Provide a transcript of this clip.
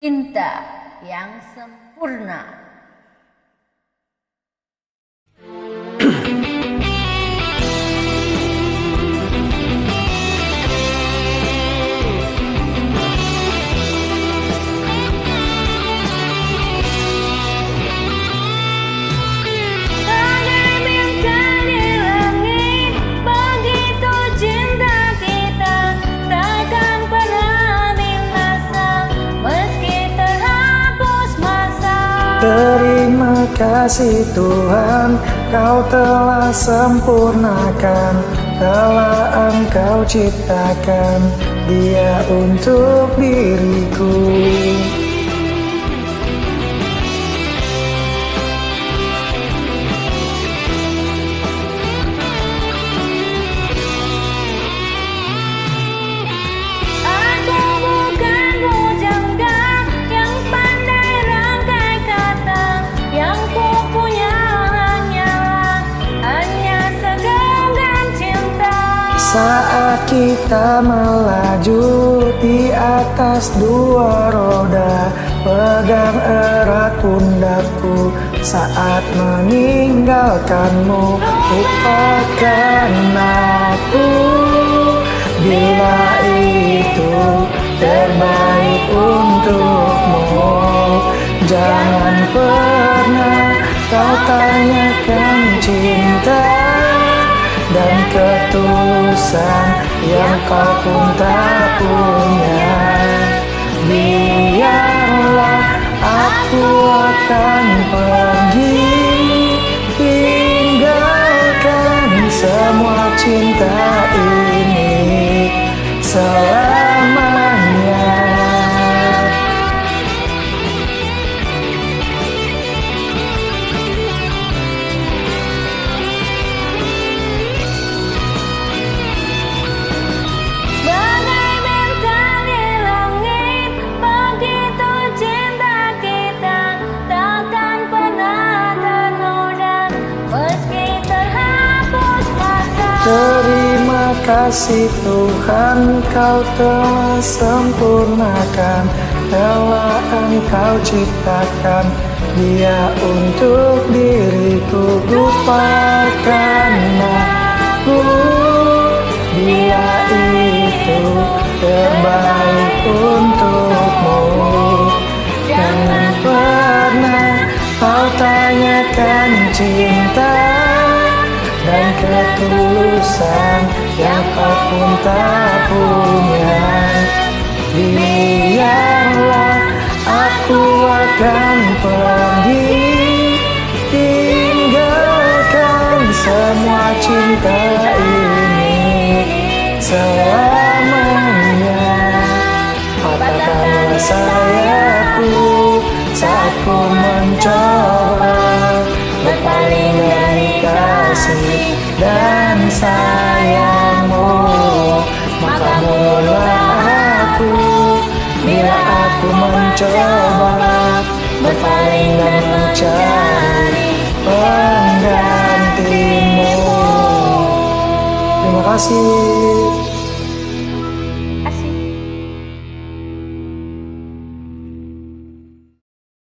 cinta yang sempurna. Terima kasih Tuhan Kau telah sempurnakan Telah Engkau ciptakan. Dia untuk diriku Saat kita melaju di atas dua roda Pegang erat pundakku. Saat meninggalkanmu Lupakan aku. Bila itu terbaik untukmu Jangan pernah kau tanyakan cinta dan yang kau pun tak punya. Biarlah aku akan pergi. Tinggalkan semua cinta ini. Selamanya kasih Tuhan Kau telah sempurnakan. Telah Engkau ciptakan Dia untuk diriku Lupakan. Aku Dia itu terbaik untukmu. Jangan pernah kau tanyakan cinta ketulusan yang kau pun tak punya. Biarlah aku akan pergi. Tinggalkan semua cinta mencoba Berpaling dan mencari penggantimu. Terima kasih